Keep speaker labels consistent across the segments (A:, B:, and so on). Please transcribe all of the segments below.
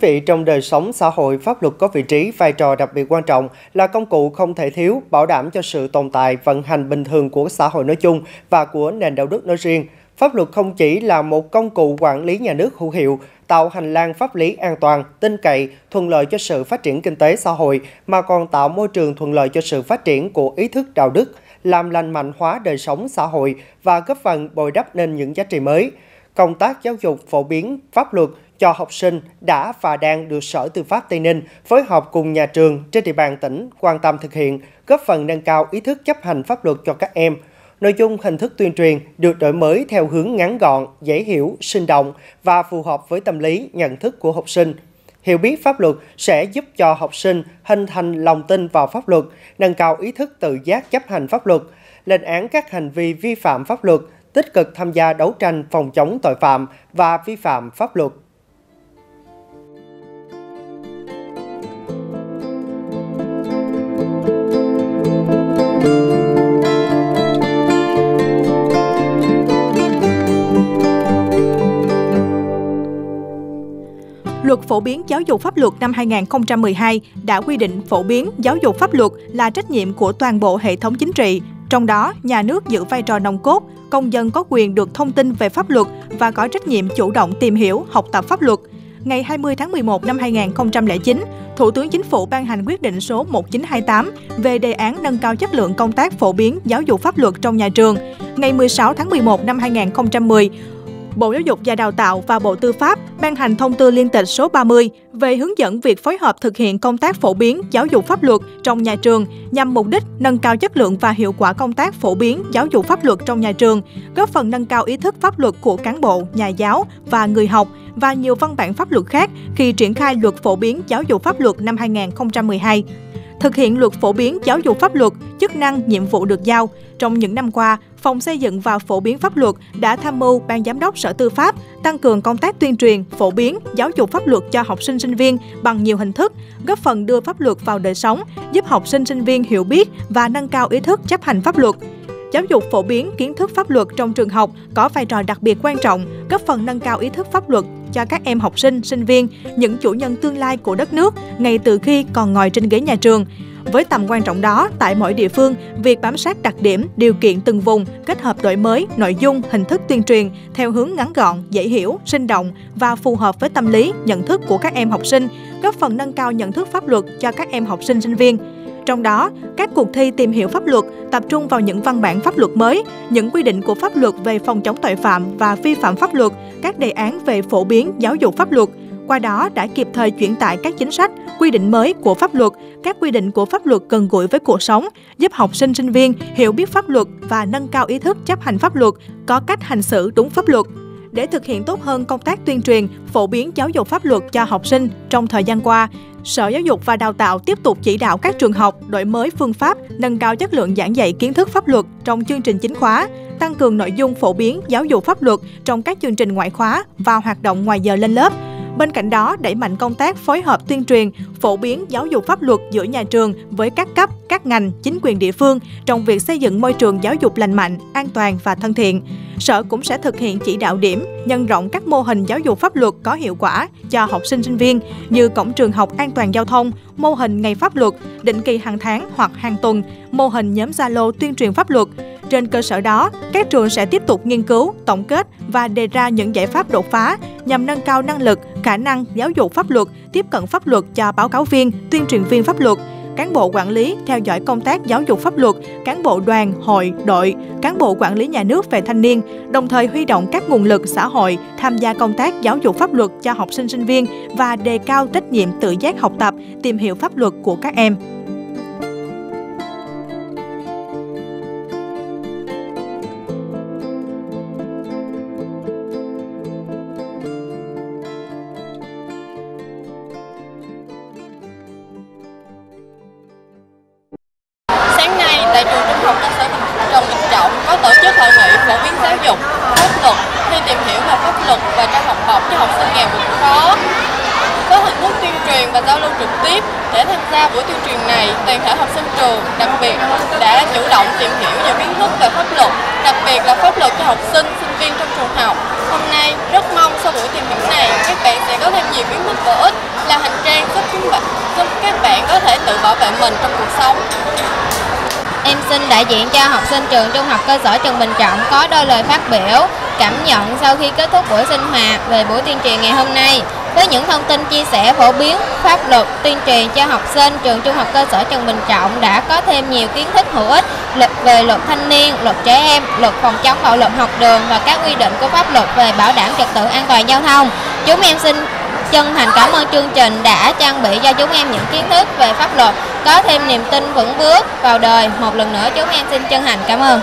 A: Quý vị, trong đời sống xã hội, pháp luật có vị trí, vai trò đặc biệt quan trọng là công cụ không thể thiếu, bảo đảm cho sự tồn tại, vận hành bình thường của xã hội nói chung và của nền đạo đức nói riêng. Pháp luật không chỉ là một công cụ quản lý nhà nước hữu hiệu, tạo hành lang pháp lý an toàn, tin cậy, thuận lợi cho sự phát triển kinh tế xã hội, mà còn tạo môi trường thuận lợi cho sự phát triển của ý thức đạo đức, làm lành mạnh hóa đời sống xã hội và góp phần bồi đắp nên những giá trị mới. Công tác giáo dục phổ biến pháp luật cho học sinh đã và đang được Sở Tư pháp Tây Ninh phối hợp cùng nhà trường trên địa bàn tỉnh quan tâm thực hiện, góp phần nâng cao ý thức chấp hành pháp luật cho các em. Nội dung hình thức tuyên truyền được đổi mới theo hướng ngắn gọn, dễ hiểu, sinh động và phù hợp với tâm lý, nhận thức của học sinh. Hiểu biết pháp luật sẽ giúp cho học sinh hình thành lòng tin vào pháp luật, nâng cao ý thức tự giác chấp hành pháp luật, lên án các hành vi vi phạm pháp luật, tích cực tham gia đấu tranh phòng chống tội phạm và vi phạm pháp luật.
B: Luật phổ biến giáo dục pháp luật năm 2012 đã quy định phổ biến giáo dục pháp luật là trách nhiệm của toàn bộ hệ thống chính trị, trong đó nhà nước giữ vai trò nòng cốt, công dân có quyền được thông tin về pháp luật và có trách nhiệm chủ động tìm hiểu, học tập pháp luật. Ngày 20 tháng 11 năm 2009, Thủ tướng Chính phủ ban hành quyết định số 1928 về đề án nâng cao chất lượng công tác phổ biến giáo dục pháp luật trong nhà trường. Ngày 16 tháng 11 năm 2010, Bộ Giáo dục và Đào tạo và Bộ Tư pháp ban hành thông tư liên tịch số 30 về hướng dẫn việc phối hợp thực hiện công tác phổ biến giáo dục pháp luật trong nhà trường nhằm mục đích nâng cao chất lượng và hiệu quả công tác phổ biến giáo dục pháp luật trong nhà trường, góp phần nâng cao ý thức pháp luật của cán bộ, nhà giáo và người học và nhiều văn bản pháp luật khác khi triển khai luật phổ biến giáo dục pháp luật năm 2012 thực hiện luật phổ biến giáo dục pháp luật, chức năng, nhiệm vụ được giao. Trong những năm qua, Phòng xây dựng và phổ biến pháp luật đã tham mưu Ban giám đốc Sở Tư pháp tăng cường công tác tuyên truyền, phổ biến, giáo dục pháp luật cho học sinh sinh viên bằng nhiều hình thức, góp phần đưa pháp luật vào đời sống, giúp học sinh sinh viên hiểu biết và nâng cao ý thức chấp hành pháp luật. Giáo dục phổ biến kiến thức pháp luật trong trường học có vai trò đặc biệt quan trọng, góp phần nâng cao ý thức pháp luật cho các em học sinh, sinh viên, những chủ nhân tương lai của đất nước ngay từ khi còn ngồi trên ghế nhà trường. Với tầm quan trọng đó, tại mỗi địa phương, việc bám sát đặc điểm, điều kiện từng vùng, kết hợp đổi mới, nội dung, hình thức tuyên truyền theo hướng ngắn gọn, dễ hiểu, sinh động và phù hợp với tâm lý, nhận thức của các em học sinh, góp phần nâng cao nhận thức pháp luật cho các em học sinh sinh viên. Trong đó, các cuộc thi tìm hiểu pháp luật tập trung vào những văn bản pháp luật mới, những quy định của pháp luật về phòng chống tội phạm và vi phạm pháp luật, các đề án về phổ biến giáo dục pháp luật, qua đó đã kịp thời chuyển tải các chính sách, quy định mới của pháp luật, các quy định của pháp luật gần gũi với cuộc sống, giúp học sinh sinh viên hiểu biết pháp luật và nâng cao ý thức chấp hành pháp luật, có cách hành xử đúng pháp luật. Để thực hiện tốt hơn công tác tuyên truyền, phổ biến giáo dục pháp luật cho học sinh trong thời gian qua, Sở Giáo dục và Đào tạo tiếp tục chỉ đạo các trường học đổi mới phương pháp, nâng cao chất lượng giảng dạy kiến thức pháp luật trong chương trình chính khóa, tăng cường nội dung phổ biến giáo dục pháp luật trong các chương trình ngoại khóa và hoạt động ngoài giờ lên lớp, Bên cạnh đó, đẩy mạnh công tác phối hợp tuyên truyền, phổ biến giáo dục pháp luật giữa nhà trường với các cấp, các ngành, chính quyền địa phương trong việc xây dựng môi trường giáo dục lành mạnh, an toàn và thân thiện. Sở cũng sẽ thực hiện chỉ đạo điểm, nhân rộng các mô hình giáo dục pháp luật có hiệu quả cho học sinh sinh viên như cổng trường học an toàn giao thông, mô hình ngày pháp luật, định kỳ hàng tháng hoặc hàng tuần, mô hình nhóm Zalo tuyên truyền pháp luật, trên cơ sở đó, các trường sẽ tiếp tục nghiên cứu, tổng kết và đề ra những giải pháp đột phá nhằm nâng cao năng lực, khả năng giáo dục pháp luật, tiếp cận pháp luật cho báo cáo viên, tuyên truyền viên pháp luật, cán bộ quản lý theo dõi công tác giáo dục pháp luật, cán bộ đoàn, hội, đội, cán bộ quản lý nhà nước về thanh niên, đồng thời huy động các nguồn lực xã hội tham gia công tác giáo dục pháp luật cho học sinh sinh viên và đề cao trách nhiệm tự giác học tập, tìm hiểu pháp luật của các em.
C: hội nghị phổ biến giáo dục, pháp luật, thi tìm hiểu về pháp luật và trao học bổng cho học sinh nghèo vượt khó. Có hình thức tuyên truyền và giao lưu trực tiếp để tham gia buổi tuyên truyền này, toàn thể học sinh trường đặc biệt đã chủ động tìm hiểu những kiến thức về pháp luật, đặc biệt là pháp luật cho học sinh, sinh viên trong trường học. Hôm nay rất mong sau buổi tìm hiểu này các bạn sẽ có thêm nhiều kiến thức bổ ích là hành trang giúp các
D: bạn có thể tự bảo vệ mình trong đại diện cho học sinh trường Trung học cơ sở Trần Bình Trọng có đôi lời phát biểu, cảm nhận sau khi kết thúc buổi sinh hoạt về buổi tuyên truyền ngày hôm nay với những thông tin chia sẻ phổ biến pháp luật tuyên truyền cho học sinh trường trung học cơ sở Trần Bình Trọng đã có thêm nhiều kiến thức hữu ích luật về luật thanh niên, luật trẻ em, luật phòng chống bạo lực học đường và các quy định của pháp luật về bảo đảm trật tự an toàn giao thông. Chúng em xin chân thành cảm ơn chương trình đã trang bị cho chúng em những kiến thức về pháp luật, có thêm niềm tin vững bước vào đời. Một lần nữa chúng em xin chân thành cảm ơn.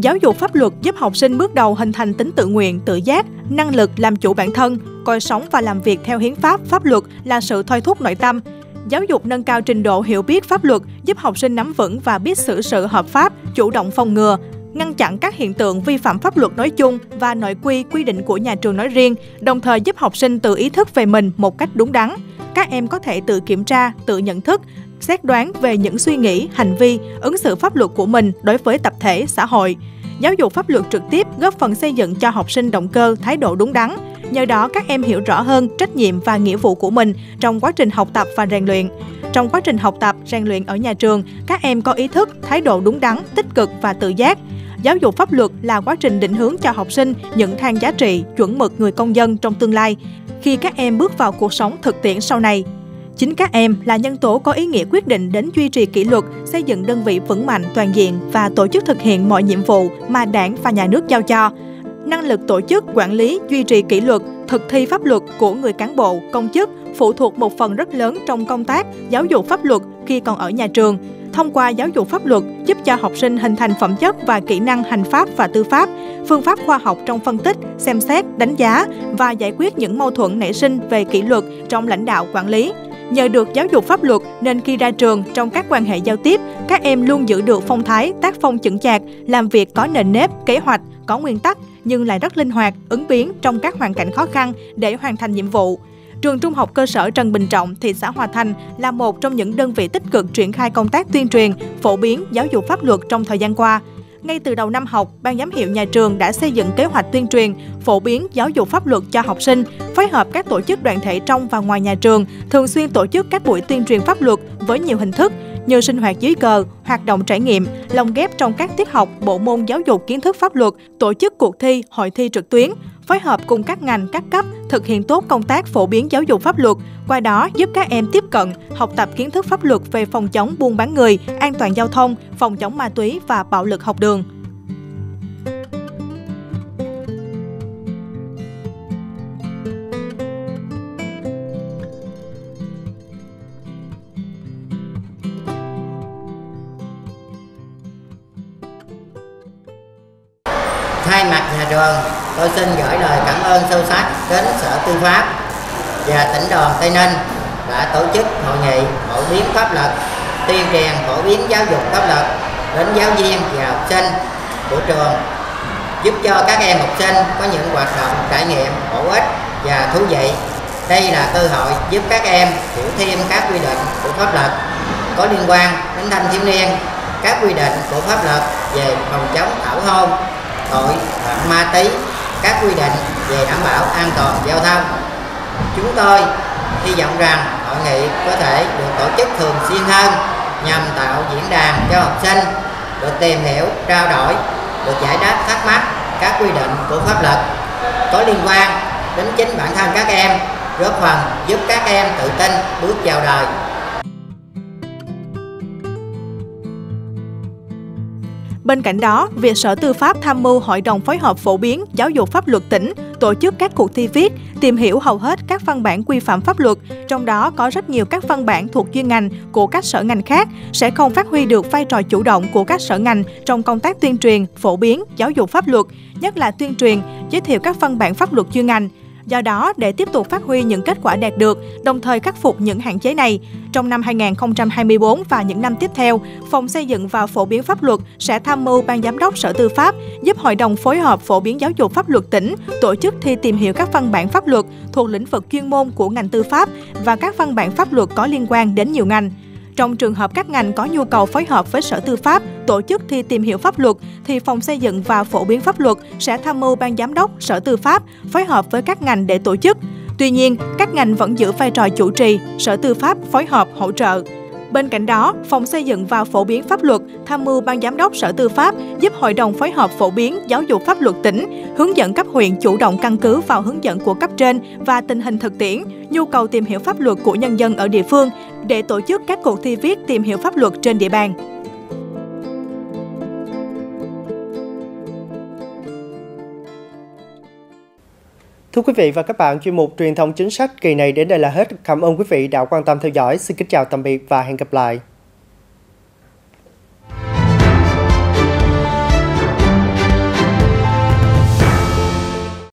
B: Giáo dục pháp luật giúp học sinh bước đầu hình thành tính tự nguyện, tự giác, năng lực làm chủ bản thân, coi sống và làm việc theo hiến pháp, pháp luật là sự thôi thúc nội tâm. Giáo dục nâng cao trình độ hiểu biết pháp luật giúp học sinh nắm vững và biết xử sự hợp pháp, chủ động phòng ngừa, ngăn chặn các hiện tượng vi phạm pháp luật nói chung và nội quy quy định của nhà trường nói riêng, đồng thời giúp học sinh tự ý thức về mình một cách đúng đắn. Các em có thể tự kiểm tra, tự nhận thức, xét đoán về những suy nghĩ, hành vi, ứng xử pháp luật của mình đối với tập thể, xã hội. Giáo dục pháp luật trực tiếp góp phần xây dựng cho học sinh động cơ, thái độ đúng đắn. Nhờ đó các em hiểu rõ hơn trách nhiệm và nghĩa vụ của mình trong quá trình học tập và rèn luyện. Trong quá trình học tập, rèn luyện ở nhà trường, các em có ý thức, thái độ đúng đắn, tích cực và tự giác. Giáo dục pháp luật là quá trình định hướng cho học sinh những thang giá trị, chuẩn mực người công dân trong tương lai. Khi các em bước vào cuộc sống thực tiễn sau này, Chính các em là nhân tố có ý nghĩa quyết định đến duy trì kỷ luật, xây dựng đơn vị vững mạnh toàn diện và tổ chức thực hiện mọi nhiệm vụ mà đảng và nhà nước giao cho. Năng lực tổ chức, quản lý, duy trì kỷ luật, thực thi pháp luật của người cán bộ, công chức phụ thuộc một phần rất lớn trong công tác giáo dục pháp luật khi còn ở nhà trường. Thông qua giáo dục pháp luật giúp cho học sinh hình thành phẩm chất và kỹ năng hành pháp và tư pháp, phương pháp khoa học trong phân tích, xem xét, đánh giá và giải quyết những mâu thuẫn nảy sinh về kỷ luật trong lãnh đạo quản lý. Nhờ được giáo dục pháp luật nên khi ra trường trong các quan hệ giao tiếp, các em luôn giữ được phong thái, tác phong chững chạc, làm việc có nền nếp, kế hoạch, có nguyên tắc nhưng lại rất linh hoạt, ứng biến trong các hoàn cảnh khó khăn để hoàn thành nhiệm vụ. Trường Trung học cơ sở Trần Bình Trọng, thị xã Hòa Thành là một trong những đơn vị tích cực triển khai công tác tuyên truyền, phổ biến giáo dục pháp luật trong thời gian qua. Ngay từ đầu năm học, Ban giám hiệu nhà trường đã xây dựng kế hoạch tuyên truyền, phổ biến giáo dục pháp luật cho học sinh, phối hợp các tổ chức đoàn thể trong và ngoài nhà trường, thường xuyên tổ chức các buổi tuyên truyền pháp luật với nhiều hình thức như sinh hoạt dưới cờ, hoạt động trải nghiệm, lồng ghép trong các tiết học, bộ môn giáo dục kiến thức pháp luật, tổ chức cuộc thi, hội thi trực tuyến, phối hợp cùng các ngành, các cấp thực hiện tốt công tác phổ biến giáo dục pháp luật, qua đó giúp các em tiếp cận, học tập kiến thức pháp luật về phòng chống buôn bán người, an toàn giao thông, phòng chống ma túy và bạo lực học đường.
E: Trường tôi xin gửi lời cảm ơn sâu sắc đến sở tư pháp và tỉnh đoàn tây ninh đã tổ chức hội nghị phổ biến pháp luật, tuyên truyền phổ biến giáo dục pháp luật đến giáo viên và học sinh của trường, giúp cho các em học sinh có những hoạt động trải nghiệm bổ ích và thú vị. Đây là cơ hội giúp các em hiểu thêm các quy định của pháp luật có liên quan đến thanh thiếu niên, các quy định của pháp luật về phòng chống tảo hôn tội phạm ma túy, các quy định về đảm bảo an toàn giao thông. Chúng tôi hy vọng rằng hội nghị có thể được tổ chức thường xuyên hơn nhằm tạo diễn đàn cho học sinh, được tìm hiểu, trao đổi, được giải đáp thắc mắc các quy định của pháp luật có liên quan đến chính bản thân các em, góp phần giúp các em tự tin bước vào đời.
B: Bên cạnh đó, việc Sở Tư pháp tham mưu Hội đồng phối hợp phổ biến giáo dục pháp luật tỉnh tổ chức các cuộc thi viết, tìm hiểu hầu hết các văn bản quy phạm pháp luật, trong đó có rất nhiều các văn bản thuộc chuyên ngành của các sở ngành khác sẽ không phát huy được vai trò chủ động của các sở ngành trong công tác tuyên truyền, phổ biến giáo dục pháp luật, nhất là tuyên truyền, giới thiệu các văn bản pháp luật chuyên ngành Do đó, để tiếp tục phát huy những kết quả đạt được, đồng thời khắc phục những hạn chế này, trong năm 2024 và những năm tiếp theo, Phòng Xây dựng và Phổ biến pháp luật sẽ tham mưu Ban Giám đốc Sở Tư pháp giúp Hội đồng phối hợp phổ biến giáo dục pháp luật tỉnh tổ chức thi tìm hiểu các văn bản pháp luật thuộc lĩnh vực chuyên môn của ngành tư pháp và các văn bản pháp luật có liên quan đến nhiều ngành. Trong trường hợp các ngành có nhu cầu phối hợp với Sở Tư pháp tổ chức thi tìm hiểu pháp luật, thì Phòng Xây dựng và Phổ biến pháp luật sẽ tham mưu Ban Giám đốc Sở Tư pháp phối hợp với các ngành để tổ chức. Tuy nhiên, các ngành vẫn giữ vai trò chủ trì, Sở Tư pháp phối hợp hỗ trợ. Bên cạnh đó, Phòng Xây dựng và Phổ biến pháp luật tham mưu Ban Giám đốc Sở Tư pháp giúp Hội đồng phối hợp phổ biến giáo dục pháp luật tỉnh, hướng dẫn cấp huyện chủ động căn cứ vào hướng dẫn của cấp trên và tình hình thực tiễn, nhu cầu tìm hiểu pháp luật của nhân dân ở địa phương để tổ chức các cuộc thi viết tìm hiểu pháp luật trên địa bàn.
A: Thưa quý vị và các bạn, chuyên mục truyền thông chính sách kỳ này đến đây là hết. Cảm ơn quý vị đã quan tâm theo dõi. Xin kính chào tạm biệt và hẹn gặp lại.